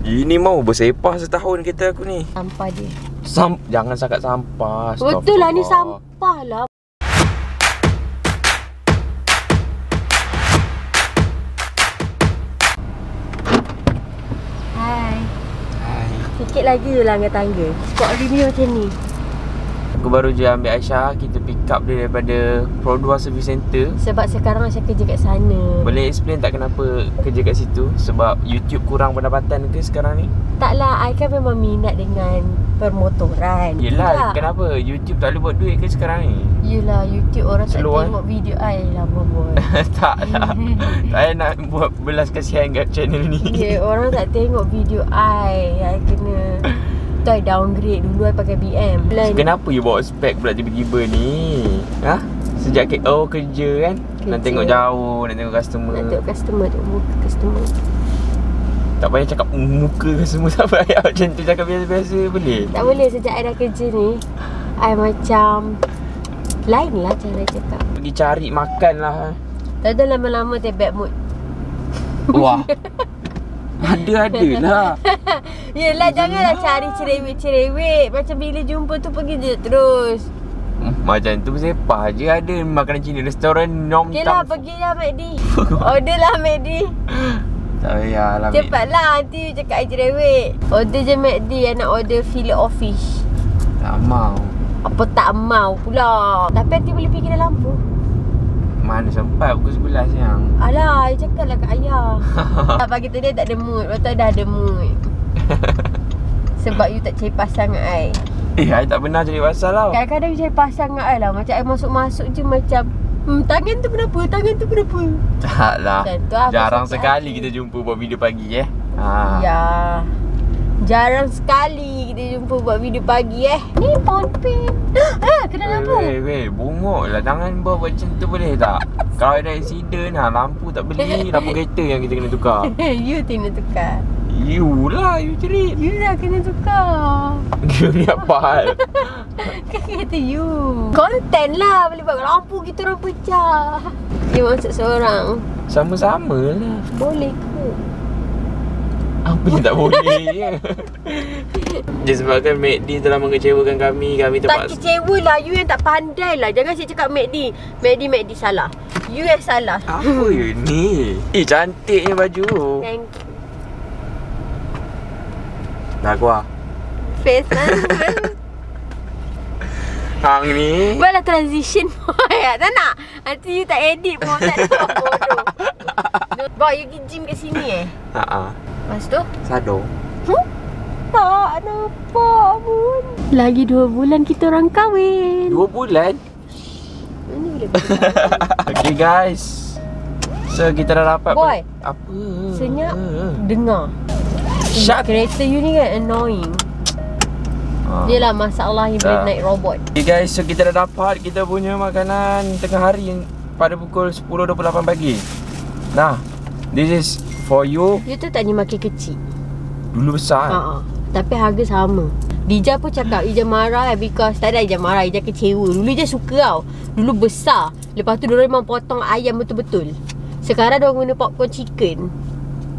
Ini mau bersepah setahun kereta aku ni. Sampah dia. Sam jangan sangat sampah. Betul lah ni sampah lah. Hai. Hai. Sikit lagi je langgar tangga. Spot review macam ni. Aku baru je ambil Aisyah. Kita pick up dia daripada Produa Service Center. Sebab sekarang Aisyah kerja kat sana. Boleh explain tak kenapa kerja kat situ? Sebab YouTube kurang pendapatan ke sekarang ni? Taklah, I kan memang minat dengan permotoran. Yelah, Tak. kenapa? YouTube tak boleh buat duit ke sekarang ni? Yelah, YouTube orang tak Slow, eh? tengok video I lah, boy. tak lah. tak payah nak buat belas kasihan kat channel ni. Ya, orang tak tengok video I. I kena... Tu I downgrade dulu I pakai BM. Plan. Kenapa you bawa spek pula tiba-tiba ni? Ha? Sejak ke oh kerja kan? Nak Kerja. tengok jauh, nak tengok customer. Nak tengok customer tu, muka customer. Tak payah cakap muka customer tak payah macam tu cakap biasa-biasa boleh. Tak boleh sejak I dah kerja ni, I macam... Lain lah cara cakap. Pergi cari makan lah. Tak ada lama-lama dia bad mood. Wah. Ada-ada lah. Yelah, janganlah cari cerewet-cerewet. Macam bila jumpa tu pergi je terus. Hmm, Macam tu bersepah je ada makanan Cina restoran nom Okay lah, pergi lah McD. Order lah McD. Tak payah lah. Cepatlah, nanti you cakap I cerewet. Order je McD, I nak order fillet of fish. Tak mau. Apa tak mau pula. Tapi nanti boleh pergi dalam lampu. Mana sempat pukul 11 siang. Alah, I cakap lah kat ayah. tak pagi tu dia tak ada mood. Lepas tu dah ada mood. Sebab you tak cepas sangat I. Eh, I tak pernah cari pasal tau. Kadang-kadang you cepas sangat I lah. Macam I masuk-masuk je macam Hmm, tangan tu kenapa? Tangan tu kenapa? Tak lah. Apa Jarang sekali kita jumpa buat video pagi eh. Ha. Ya. Jarang sekali kita jumpa buat video pagi eh. Ni pound pin. Ah, kena lampu. Weh, weh, bunguk lah. Jangan buat macam tu boleh tak? Kalau ada accident, ha, lampu tak beli. Lampu kereta yang kita kena tukar. you kena tukar. You lah, you cerit. You lah kena tukar. You ni apa hal? Kan kata you. Konten lah boleh buat lampu kita orang pecah. Dia masuk seorang. Sama-sama lah. Boleh ke? Apa yang tak boleh je? Just sebabkan MACD telah mengecewakan kami. Kami Tak terpaksa. kecewa lah. You yang tak pandai lah. Jangan saya cakap MACD. MACD, MACD salah. You yang salah. Apa you ni? Eh, cantiknya baju. Thank you. Dah keluar. Face lah. Hang ni. Buatlah transition boy Tak nak Nanti you tak edit pun Tak nak bodoh Boy you pergi gym kat sini eh Ha ah. Lepas tu Sado. huh? Tak nampak pun Lagi 2 bulan kita orang kahwin Dua bulan. Mana boleh Okay guys. So kita dah dapat Boy. Apa? Senyap Dengar Shut Kereta you ni kan annoying Ah. Dia lah masalah yang boleh Dah. naik robot Okay guys, so kita dah dapat kita punya makanan tengah hari pada pukul 10.28 pagi. Nah, this is for you. You tu tak ni makin kecil Dulu besar. Ha ah. Tapi harga sama. Dija pun cakap Ija marah eh because tak ada Ija marah Ija kecewa. Dulu Ija suka tau. Dulu besar. Lepas tu diorang memang potong ayam betul-betul. Sekarang diorang guna popcorn chicken.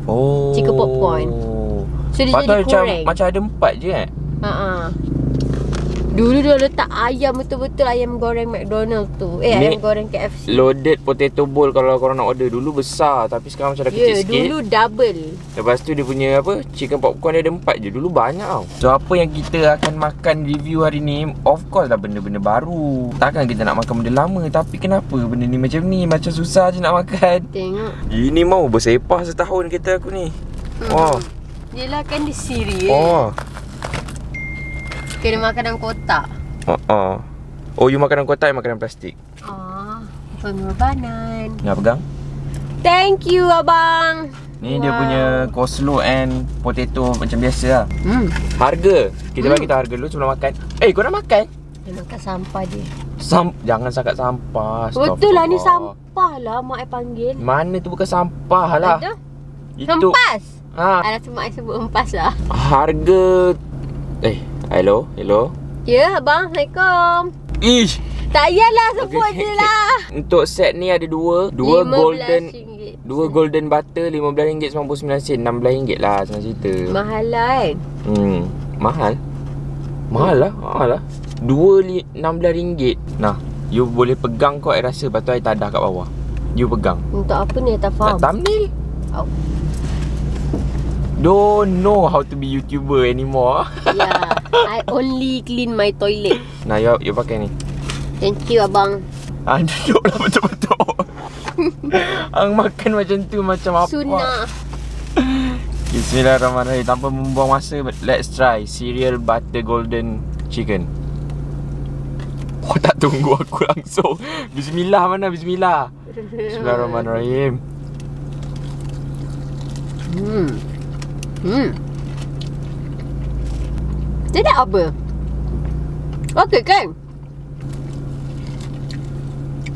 Oh. Chicken popcorn. So dia Patut jadi macam macam ada empat je eh. Ha ah. Dulu dia letak ayam betul-betul ayam goreng McDonald tu. Eh Ni ayam goreng KFC. Loaded potato bowl kalau korang nak order. Dulu besar Tapi sekarang macam dah Ya, kecil sikit dulu double. Lepas tu dia punya apa Chicken popcorn dia ada empat je. Dulu banyak tau. So apa yang kita akan makan review hari ni Of course lah benda-benda baru. Takkan kita nak makan benda lama Tapi kenapa benda ni macam ni? Macam susah je nak makan. Tengok. Ini mau bersepah setahun kereta aku ni. Oh Yelah kan dia serius. Oh Kena makan dalam kotak. Oh, oh. oh you makanan kotak Makan dalam plastik Ah, pengorbanan. Nak pegang Thank you abang. Ni dia Wow. punya coleslaw and potato macam biasa lah Hmm. Harga Kita Hmm. bagi tahu harga dulu sebelum makan Eh kau nak makan? Dia makan sampah dia. Sam Jangan sangat sampah Betul lah ni sampah lah mak I panggil. Mana tu bukan sampah lah Ada? Itu Hempas. ha, Alah tu mak I sebut hempas lah. Harga Eh Hello Hello. Ya abang. Assalamualaikum. Ish. Tak payahlah sebut Okay. je lah. Untuk set ni ada dua. Dua golden RM15. Dua golden butter RM15.99 RM16 lah senang cerita. Mahal lah kan? Hmm. Mahal? Mahal lah Mahal lah. Dua li- RM16 Nah You boleh pegang kau I rasa Lepas tu I tadah kat bawah. You pegang. Untuk apa ni tak Nak faham thumbnail? Au. Don't know how to be YouTuber anymore. Yeah I only clean my toilet. Nah you, you pakai ni. Thank you abang. Ah, duduk lah betul-betul. Ang makan macam tu Macam apa? Sunnah. Bismillahirrahmanirrahim. Tanpa membuang masa Let's try Cereal butter golden chicken. Oh tak tunggu aku langsung. Bismillah mana Bismillah? Bismillahirrahmanirrahim. Hmm Hmm Sedap apa? Okey kan?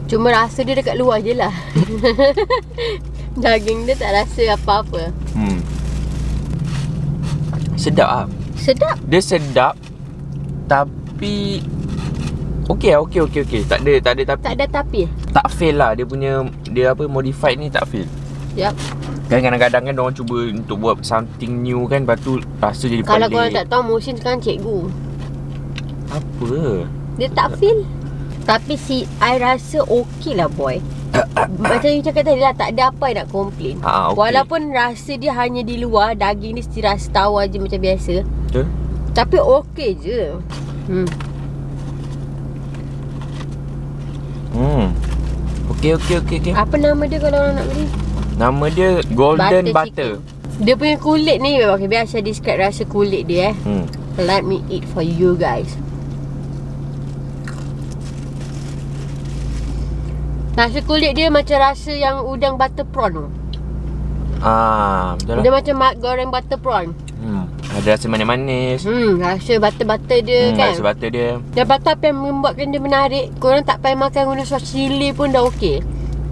Cuma rasa dia dekat luar je lah Daging dia tak rasa apa-apa hmm. Sedap ah. Sedap Dia sedap Tapi Okey lah okey okey okey Tak ada tak ada tapi Tak ada tapi tak fail lah dia punya dia apa modified ni tak fail. Yap Kan kadang-kadang kan orang cuba untuk buat something new kan lepas tu rasa jadi Kalau pelik. korang tak tahu Musin sekarang cikgu apa? Dia tak feel Tapi si I rasa okey lah boy Macam you cakap tadi lah Tak ada apa yang nak complain Ha, okey. Walaupun rasa dia hanya di luar Daging dia mesti rasa tawar je macam biasa Betul? Tapi okey je Hmm Hmm. Okey okey okey okey. Apa nama dia kalau orang nak beli? Nama dia Golden Butter Butter. Dia punya kulit ni okay, Biar saya describe rasa kulit dia eh Hmm. Let me eat for you guys Rasa kulit dia macam rasa yang udang butter prawn tu Ah, betul Dia lah. macam goreng butter prawn Hmm. Ada rasa manis-manis. Hmm, rasa butter-butter dia Hmm, kan rasa butter dia. Dan butter apa yang membuatkan dia menarik Korang tak payah makan guna sos cili pun dah okey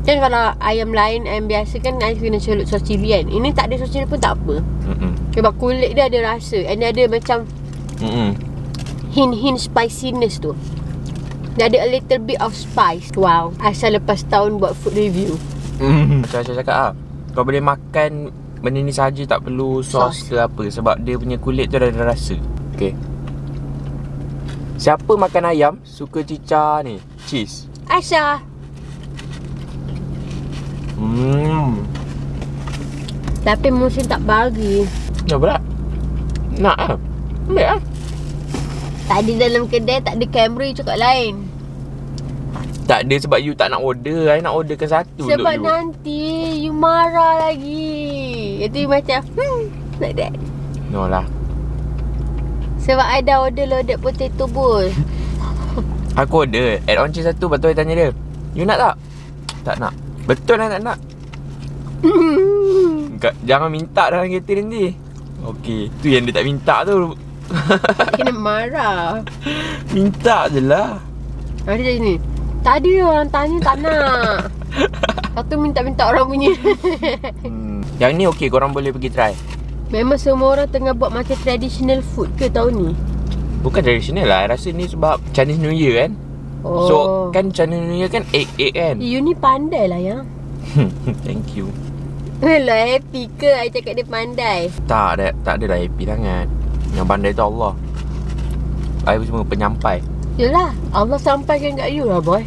Kan kalau ayam lain, ayam biasa kan Ais kena celup sos cili kan Ini tak ada sos cili pun tak apa Hmm. Sebab kulit dia ada rasa And dia ada macam Hmm. hint-hint spiciness tu Dia ada a little bit of spice Wow Asal lepas tahun buat food review Hmm. Macam saya cakap ah. Kau boleh makan benda ni saja tak perlu sos, Sos. ke apa sebab dia punya kulit tu dah ada rasa. Okey. Siapa makan ayam suka cicah ni? Cheese. Aisyah Hmm. Tapi musim tak bagi Nak pula? Nak ah. Ambil ah. Tadi dalam kedai tak ada kamera cakap lain Tak ada sebab you tak nak order. I nak orderkan satu Sebab you. nanti you marah lagi Itu you macam hmm like that No lah. Sebab I dah order loaded potato bowl Aku order. Add on cheese satu. Lepas tu I tanya dia. You nak tak? Tak nak. Betul lah tak nak. Ka- Jangan minta dalam kereta nanti. Okey. Tu yang dia tak minta tu. Kena marah minta je lah. Nanti jadi ni Tadi orang tanya tak nak Lepas tu minta-minta orang punya Hmm. Yang ni okey. Korang boleh pergi try. Memang semua orang tengah buat macam traditional food ke tahun ni? Bukan traditional lah. I rasa ni sebab Chinese New Year kan. Oh. So kan Chinese New Year kan egg-egg kan. You ni pandai lah ya Thank you. Lah happy ke I cakap dia pandai Tak ada tak ada lah happy sangat. Yang pandai tu Allah. I cuma penyampai. Yelah Allah sampaikan kat you lah boy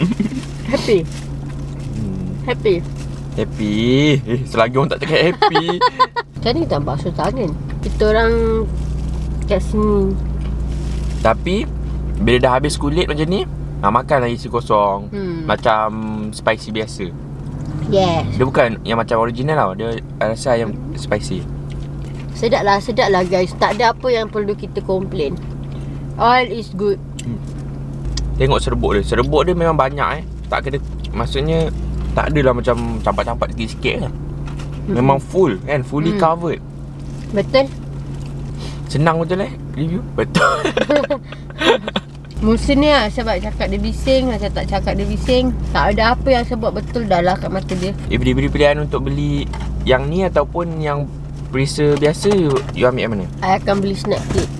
Happy Hmm. Happy Happy. Eh, selagi orang tak cakap happy. Macam ni tak basuh tangan Kita orang Kat sini Tapi bila dah habis kulit macam ni, nak makan lagi isi kosong. Hmm. Macam spicy biasa. Yes Dia bukan yang macam original tau. Dia rasa yang spicy. Sedap lah sedap lah guys Tak ada apa yang perlu kita complain All is good Tengok serbuk dia. Serbuk dia memang banyak eh. Tak kena maksudnya tak adalah macam campak-campak sikit-sikit kan. Memang full kan, fully Hmm. covered. Betul Senang betul eh review. Betul. Musim ni lah sebab cakap dia bising Macam tak cakap dia bising Tak ada apa yang sebab betul dah lah kat mata dia If diberi pilihan untuk beli yang ni ataupun yang perisa biasa, you, you ambil yang mana? I akan beli snack cake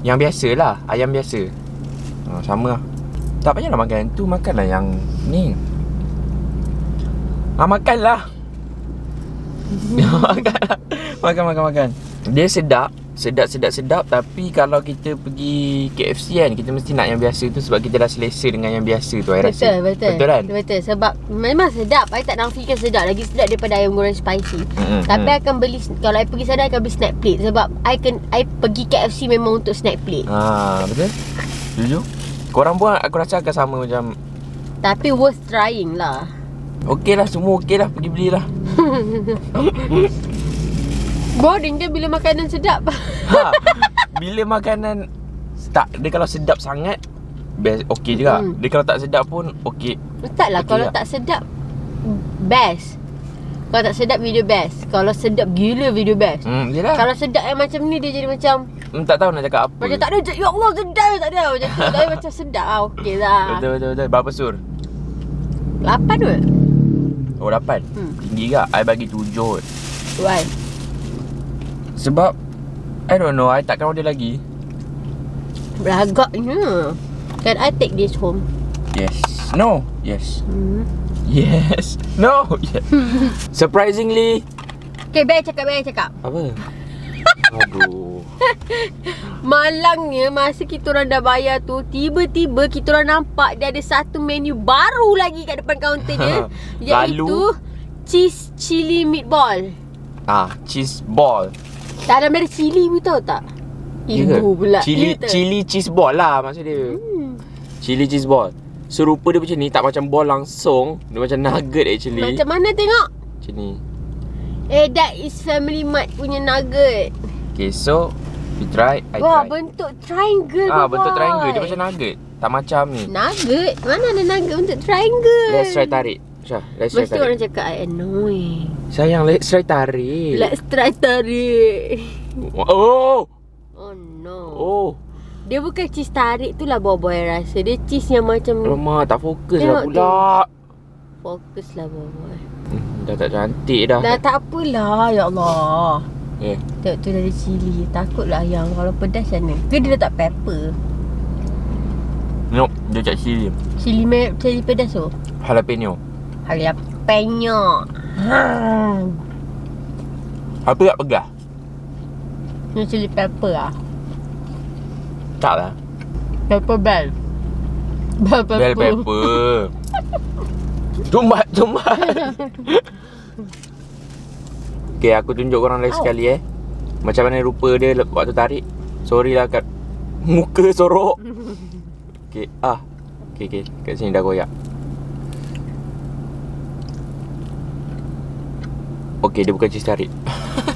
Yang biasa lah, ayam biasa. Ha, sama lah. Tak payahlah makan tu, makanlah yang ni. Ah makanlah. makan. makan makan makan. Dia sedap, sedap sedap sedap tapi kalau kita pergi KFC kan kita mesti nak yang biasa tu sebab kita dah selesa dengan yang biasa tu Betul, rasa. betul. Betul kan? Betul. Sebab memang sedap. I tak nafikan sedap. Lagi sedap daripada ayam goreng spicy. Mm-mm, Tapi akan beli kalau I pergi sana akan beli snack plate sebab I can I pergi KFC memang untuk snack plate. Ah, betul? Setuju? Korang pun aku rasa akan sama macam Tapi worth trying lah. Okey lah semua okey lah pergi belilah. Boring ke bila makanan sedap? Ha. Bila makanan tak dia kalau sedap sangat best okey juga. Hmm. Dia kalau tak sedap pun okey. Taklah Okey kalau tak? tak sedap best. Kalau tak sedap video best. Kalau sedap gila video best. Hmm, jelah. Kalau sedap yang macam ni dia jadi macam Hmm, tak tahu nak cakap apa. macam tak ada ya Allah sedap tak ada macam tu. Tapi macam sedap ah okey lah. Betul betul betul. Berapa sur? 8 kot. Oh 8. Hmm. Tinggi ke? I bagi 7 kot. Why? Sebab I don't know, I takkan order lagi. Beragaknya. Can I take this home? Yes. No. Yes. Hmm. Yes. No. Yes. Surprisingly Okay, baik cakap, baik cakap. apa? Aduh. Malangnya masa kita orang dah bayar tu Tiba-tiba kita orang nampak Dia ada satu menu baru lagi kat depan kaunter dia Lalu? Iaitu Cheese chili meatball Ah, cheese ball. Dalam dia ada chili pun tahu tak? Ya? Ibu pula Ya tak? chili cheese ball lah maksud dia. hmm. Chili cheese ball. Serupa dia macam ni tak macam ball langsung. Dia macam nugget actually. Macam mana tengok? macam ni. Eh that is Family Mart punya nugget Okay, so we try. I Wah try. bentuk triangle Ah, boy. bentuk triangle dia macam nugget. Tak macam ni. Nugget? Mana ada nugget untuk triangle? Let's try tarik. Syah, let's try Mesti orang tarik. cakap I annoying Sayang, let's try tarik. Let's try tarik Oh! Oh no Oh! Dia bukan cheese tarik tu lah boy rasa Dia cheese yang macam Alamak, tak fokus Tengok lah tu. pula. Fokus lah boy Hmm, dah tak cantik dah. Dah tak apalah Ya Allah Eh, Tengok tu dah ada cili Takutlah yang Kalau pedas macam mana Ke dia letak pepper nope, dia cak chili. Cili, me- cili pedas tu Jalapeno. Jalapeno ha. Apa tak pegas? Ni cili pepper lah Tak lah. Pepper bell Bell pepper Bell pepper. Tumbat, tumbat. okay, aku tunjuk korang lagi Au. sekali eh. Macam mana rupa dia waktu tarik. Sorry lah kat muka sorok. Okay, ah. Okay, okay. Kat sini dah koyak. Okay, dia bukan cheese tarik.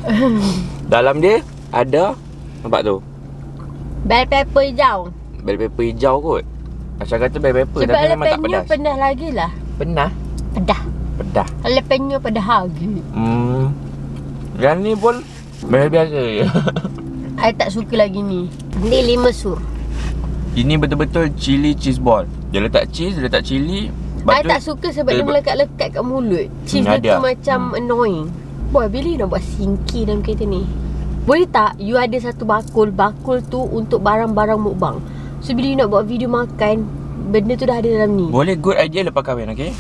Dalam dia ada nampak tu. Bell pepper hijau Bell pepper hijau kot. Macam kata bell pepper Sebab tapi memang tak pedas. pedas lagi lah Pedas. Pedah Pedas. Jalapeno pedah lagi Hmm. Yang ni pun biasa-biasa je. I tak suka lagi ni Ni lima sur Ini betul-betul chili cheese ball. Dia letak cheese, dia letak chili. I tak suka sebab dia melekat-lekat kat mulut Cheese Hmm, dia tu macam annoying Boy, bila you nak buat sinki dalam kereta ni? Boleh tak you ada satu bakul Bakul tu untuk barang-barang mukbang So bila you nak buat video makan Benda tu dah ada dalam ni Boleh good idea lepas kahwin, okay?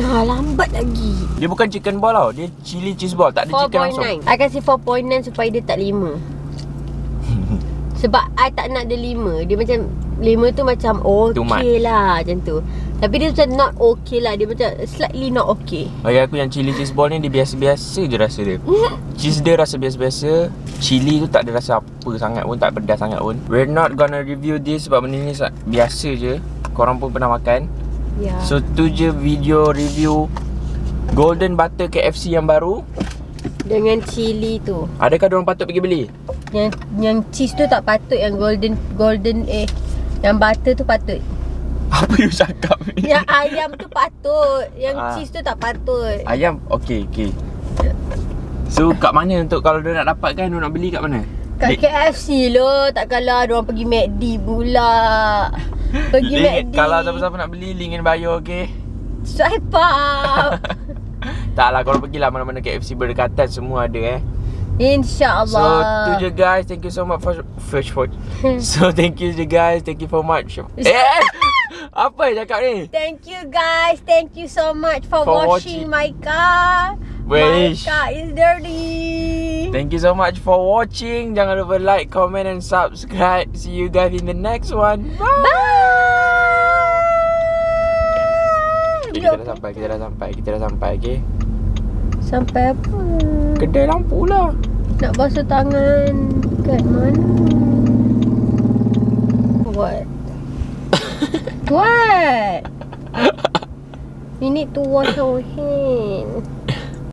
Ha, lambat lagi Dia bukan chicken ball tau. Dia chili cheese ball. Tak ada chicken langsung. 4.9 I kasi 4.9 supaya dia tak 5 Sebab I tak nak dia 5 Dia macam 5 tu macam okay lah Macam tu Tapi dia macam not okay lah Dia macam slightly not okay Bagi aku yang chili cheese ball ni dia biasa-biasa je rasa dia. cheese dia rasa biasa-biasa. Chili tu tak ada rasa apa sangat pun, tak pedas sangat pun. We're not gonna review this sebab benda ni sa- biasa je. Korang pun pernah makan. Ya So tu je video review Golden Butter KFC yang baru. Dengan cili tu Adakah diorang patut pergi beli? Yang yang cheese tu tak patut Yang golden Golden eh Yang butter tu patut Apa you cakap ni? Yang ayam tu patut Yang Ah. cheese tu tak patut Ayam okey okey. So kat mana untuk kalau dia nak dapatkan dia nak beli kat mana? Kat KFC lo Takkanlah Diorang pergi McD pula Pergi link, McD Kalau siapa-siapa nak beli link in bio okey. Swipe up Taklah korang pergilah mana-mana KFC berdekatan semua ada eh. So InsyaAllah tu je guys, thank you so much for for, for So thank you je guys, thank you so much. Eh! Apa yang cakap ni? Thank you guys. Thank you so much for, For washing, watching. my car. Wish. My car is dirty. Thank you so much for watching. Jangan lupa like, comment and subscribe. See you guys in the next one. Bye. Bye. Okay, kita dah sampai, kita dah sampai, kita dah sampai, okay? Sampai apa? Kedai lampu lah. Nak basuh tangan kat mana? What? What? We need to wash our hand.